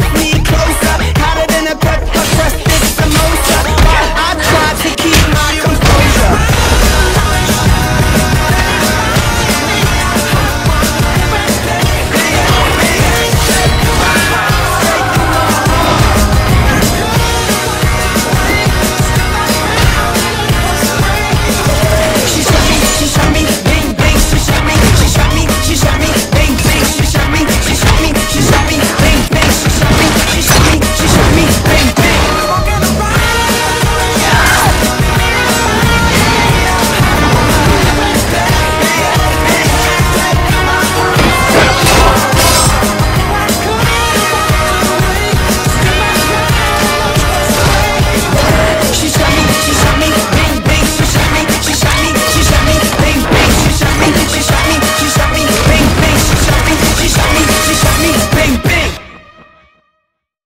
let me.